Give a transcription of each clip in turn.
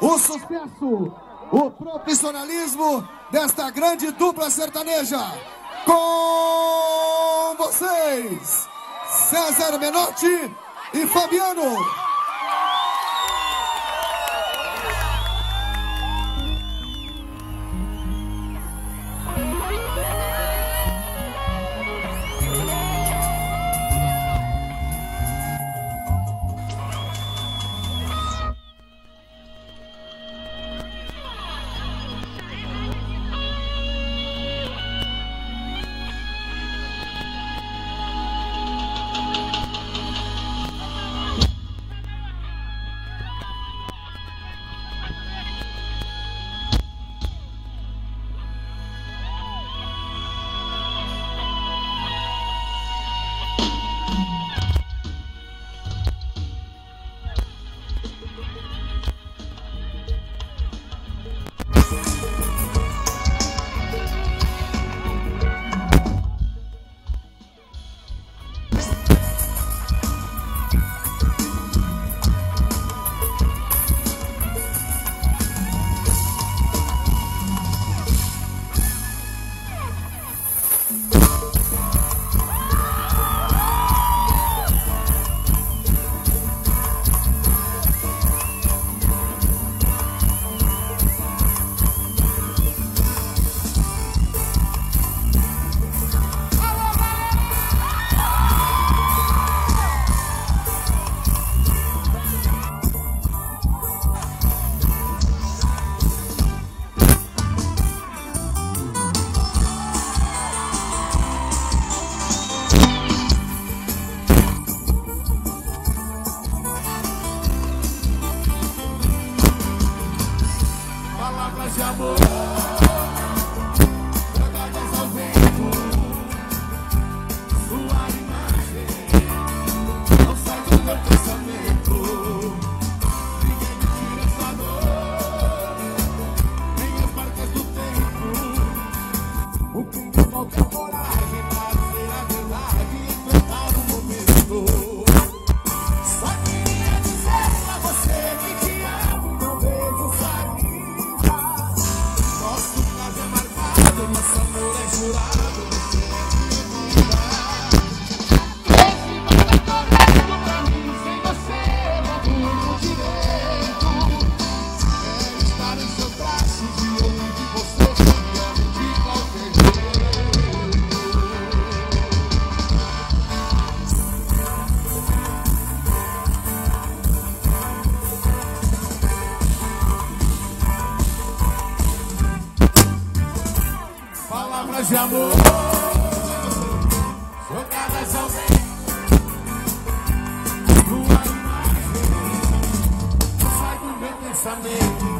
o sucesso, o profissionalismo desta grande dupla sertaneja. Com vocês, César Menotti e Fabiano. pensamento.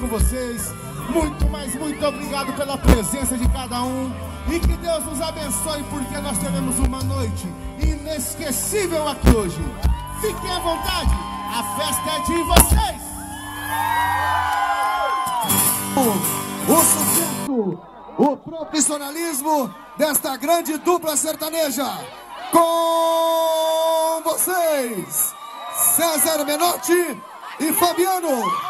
com vocês. Muito mais, muito obrigado pela presença de cada um. E que Deus nos abençoe, porque nós teremos uma noite inesquecível aqui hoje. Fiquem à vontade, a festa é de vocês. O, sucesso, o profissionalismo desta grande dupla sertaneja. Com vocês, César Menotti e Fabiano.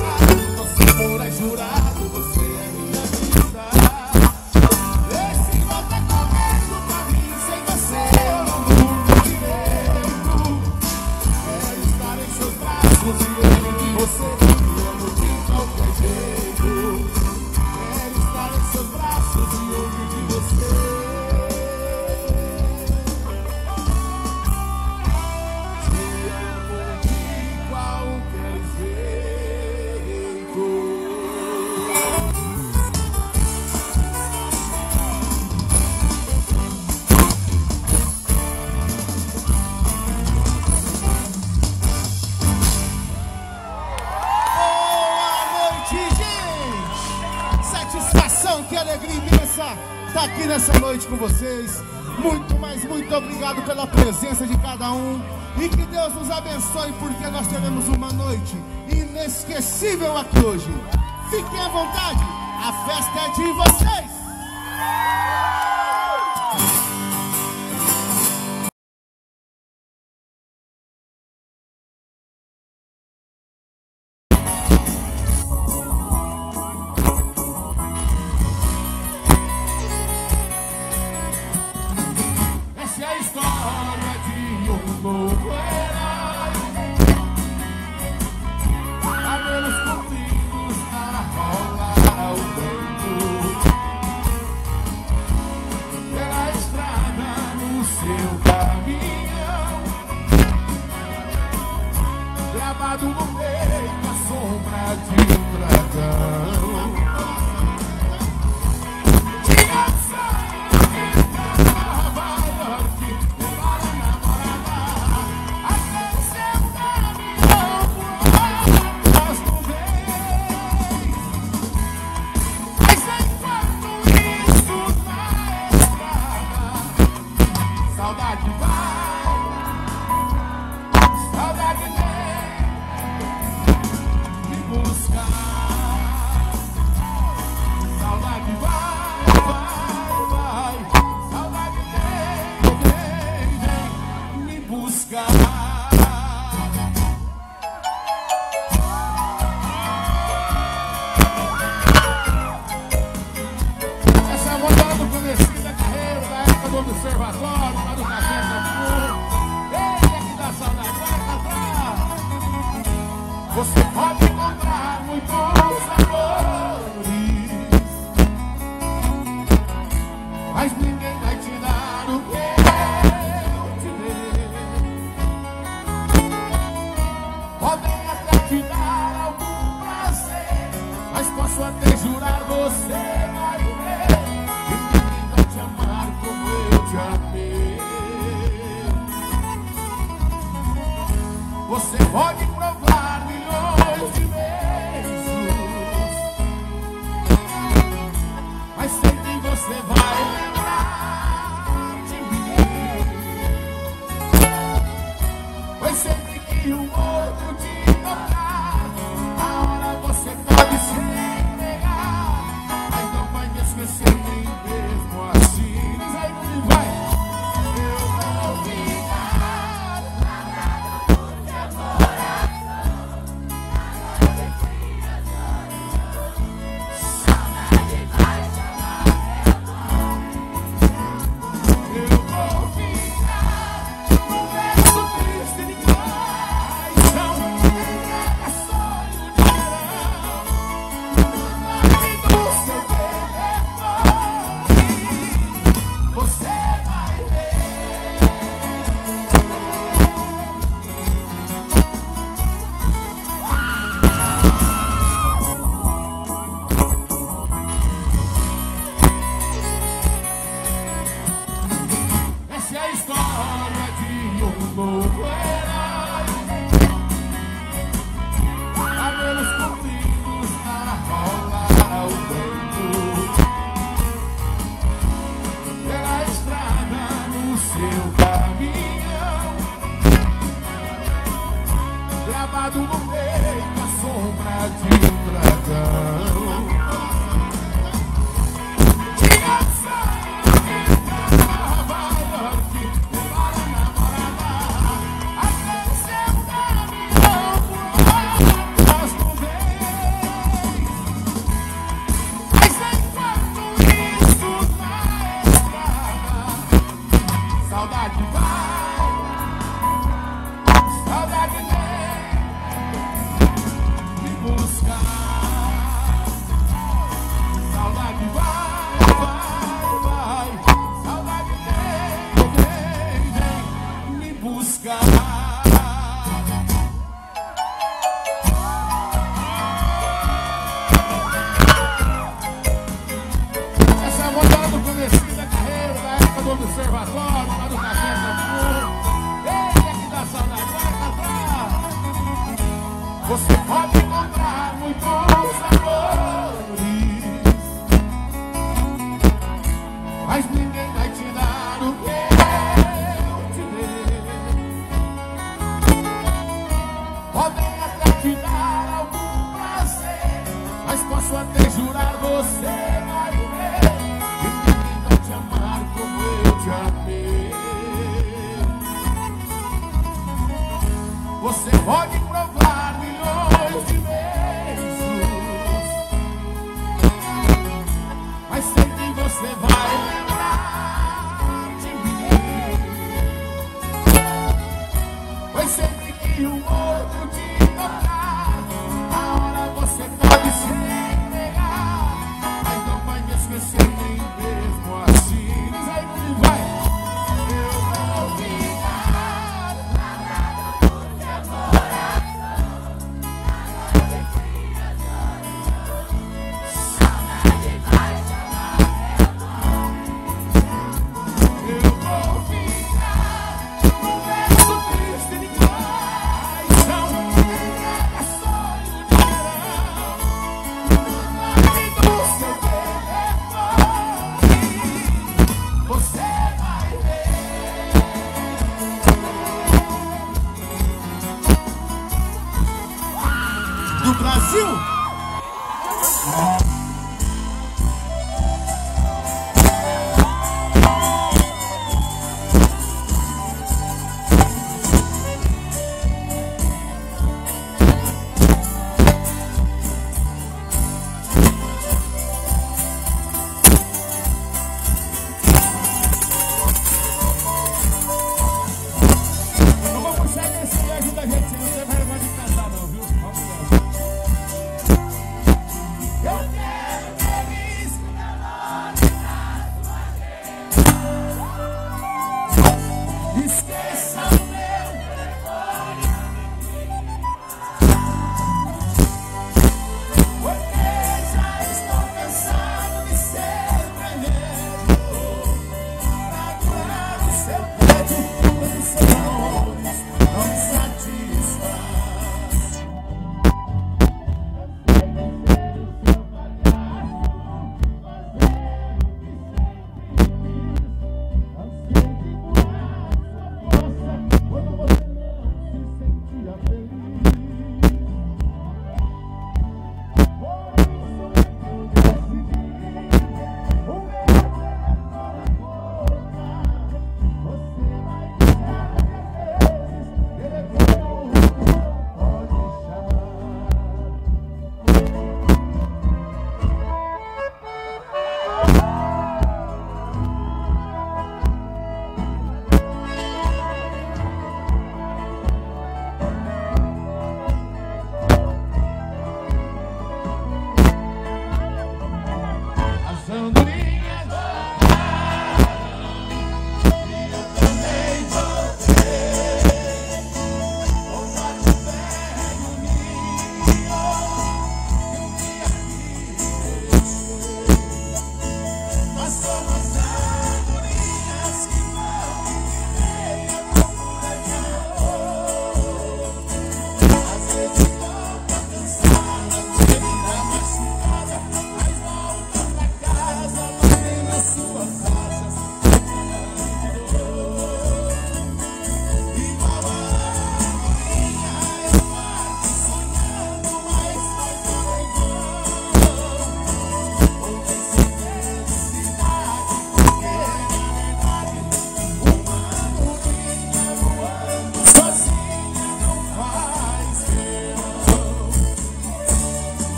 com vocês. Muito, mais, muito obrigado pela presença de cada um. E que Deus nos abençoe, porque nós teremos uma noite inesquecível aqui hoje. Fiquem à vontade, a festa é de vocês! você pode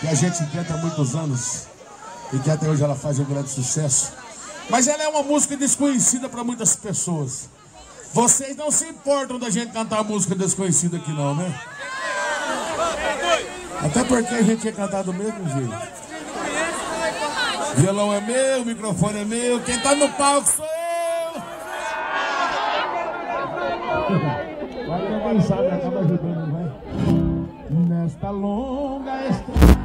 que a gente canta há muitos anos e que até hoje ela faz um grande sucesso. Mas ela é uma música desconhecida para muitas pessoas. Vocês não se importam da gente cantar música desconhecida aqui não, né? Até porque a gente ia cantar do mesmo jeito. Violão é meu, microfone é meu, quem tá no palco sou eu! Vai ajudando, vai. Nesta longa estrada.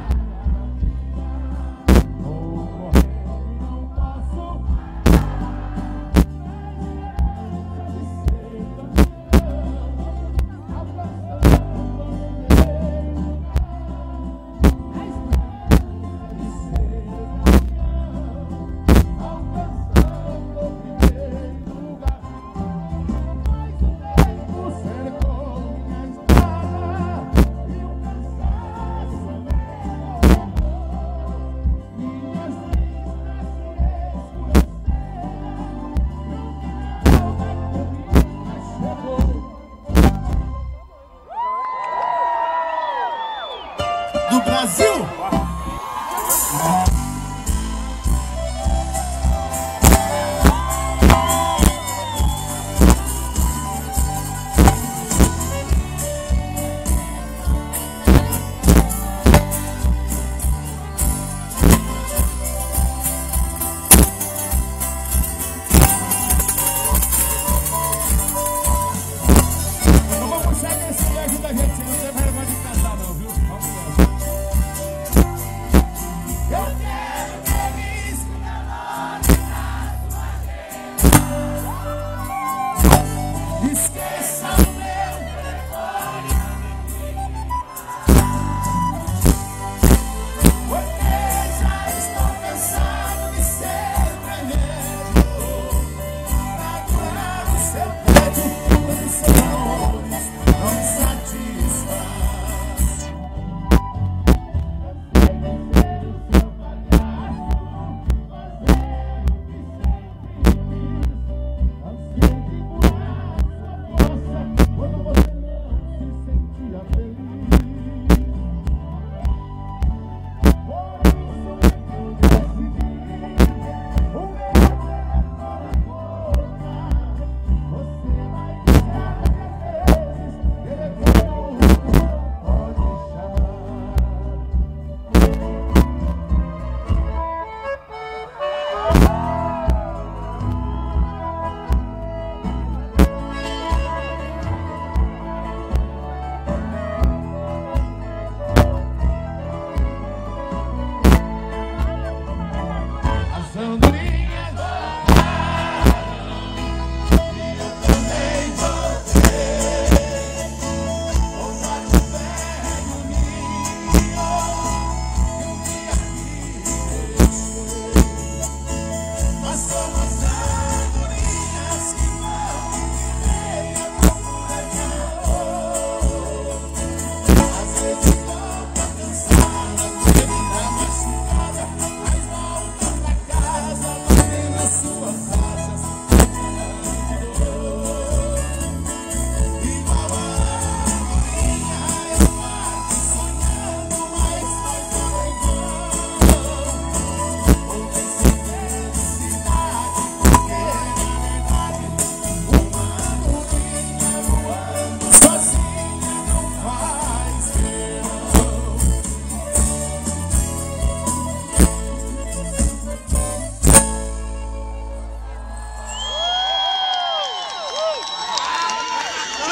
Gente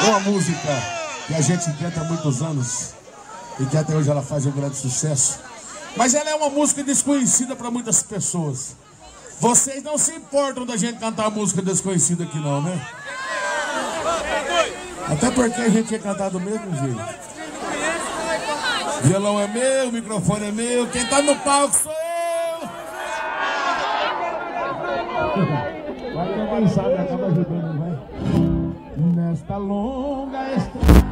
uma música que a gente canta há muitos anos e que até hoje ela faz um grande sucesso. Mas ela é uma música desconhecida para muitas pessoas. Vocês não se importam da gente cantar música desconhecida aqui não, né? Até porque a gente ia cantar do mesmo jeito. Violão é meu, microfone é meu, quem tá no palco sou eu. Vai que alguém sabe, acaba ajudando, vai. Nesta longa estrada.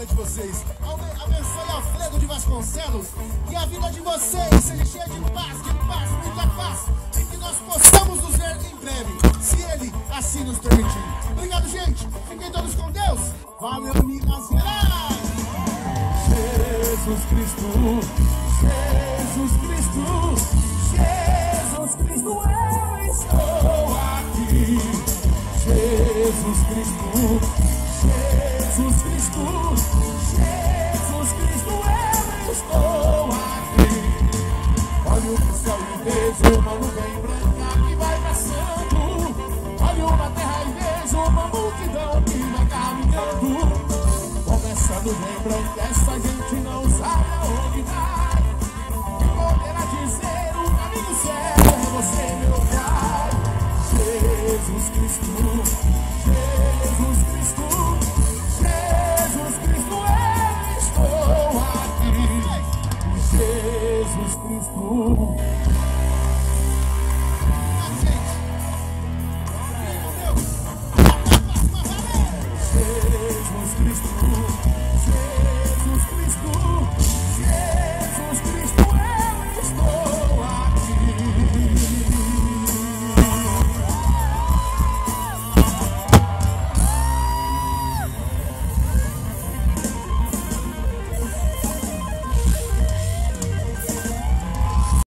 Vida de vocês. Abe- Abençoe Alfredo de Vasconcelos. Que a vida de vocês seja cheia de paz, de paz, muita paz. E que nós possamos nos ver em breve, se Ele assim nos permitir. Obrigado, gente. Fiquem todos com Deus. Valeu, Minas Gerais. Jesus Cristo, Jesus Cristo, Jesus Cristo, eu essa gente não.